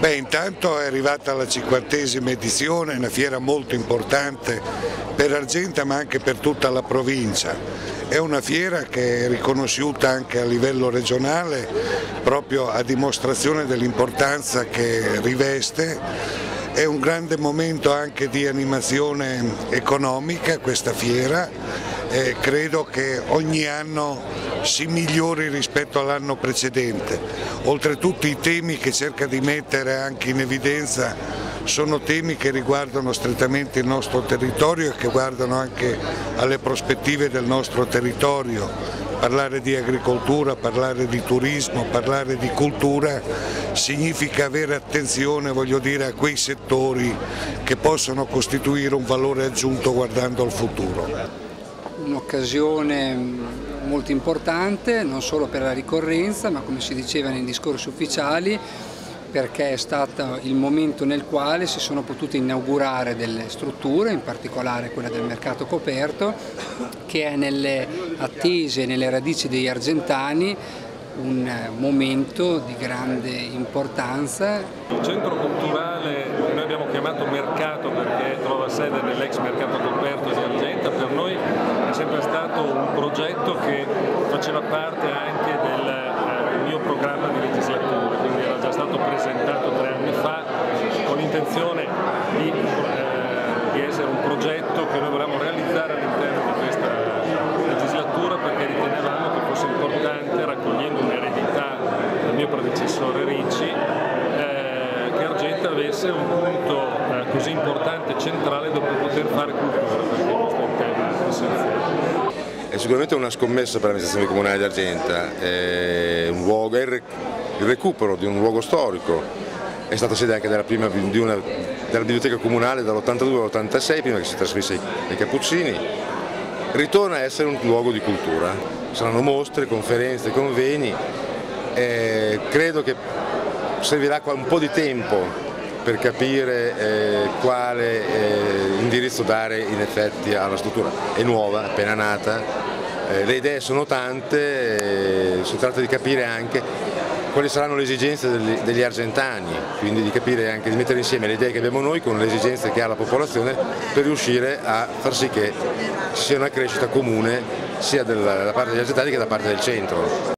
Beh, intanto è arrivata la cinquantesima edizione, una fiera molto importante per Argenta ma anche per tutta la provincia. È una fiera che è riconosciuta anche a livello regionale proprio a dimostrazione dell'importanza che riveste. È un grande momento anche di animazione economica questa fiera e credo che ogni anno si migliori rispetto all'anno precedente. Oltretutto i temi che cerca di mettere anche in evidenza sono temi che riguardano strettamente il nostro territorio e che guardano anche alle prospettive del nostro territorio. Parlare di agricoltura, parlare di turismo, parlare di cultura significa avere attenzione dire, a quei settori che possono costituire un valore aggiunto guardando al futuro. Un'occasione molto importante non solo per la ricorrenza ma come si diceva nei discorsi ufficiali perché è stato il momento nel quale si sono potute inaugurare delle strutture, in particolare quella del mercato coperto, che è nelle attese, nelle radici degli argentani un momento di grande importanza. Il centro culturale noi abbiamo chiamato mercato perché trova sede nell'ex mercato coperto di Argenta, per noi sempre stato un progetto che faceva parte anche del eh, mio programma di legislatura, quindi era già stato presentato tre anni fa con l'intenzione di, eh, di essere un progetto che noi volevamo realizzare all'interno di questa legislatura perché ritenevamo che fosse importante raccogliendo un'eredità del mio predecessore Ricci eh, che Argenta avesse un punto così importante e centrale dove poter fare cultura perché questo è il tema essenziale. È sicuramente una scommessa per l'amministrazione comunale di Argenta, è, luogo, è il recupero di un luogo storico, è stata sede anche della, prima, una, della biblioteca comunale dall'82 all'86 prima che si trasferisse ai Cappuccini, ritorna a essere un luogo di cultura, saranno mostre, conferenze, conveni, eh, credo che servirà un po' di tempo per capire eh, quale eh, indirizzo dare in effetti alla struttura. È nuova, appena nata, eh, le idee sono tante, si tratta di capire anche quali saranno le esigenze degli, degli, argentani, quindi di capire anche di mettere insieme le idee che abbiamo noi con le esigenze che ha la popolazione per riuscire a far sì che ci sia una crescita comune sia da parte degli argentani che da parte del centro.